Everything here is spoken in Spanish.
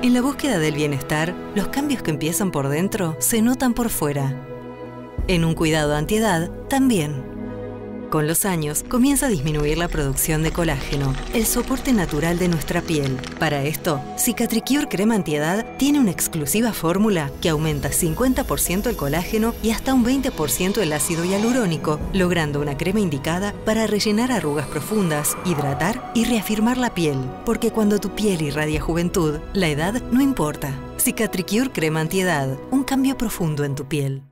En la búsqueda del bienestar, los cambios que empiezan por dentro se notan por fuera. En un cuidado antiedad, también. Con los años, comienza a disminuir la producción de colágeno, el soporte natural de nuestra piel. Para esto, Cicatricure Crema Antiedad tiene una exclusiva fórmula que aumenta 50% el colágeno y hasta un 20% el ácido hialurónico, logrando una crema indicada para rellenar arrugas profundas, hidratar y reafirmar la piel. Porque cuando tu piel irradia juventud, la edad no importa. Cicatricure Crema Antiedad, un cambio profundo en tu piel.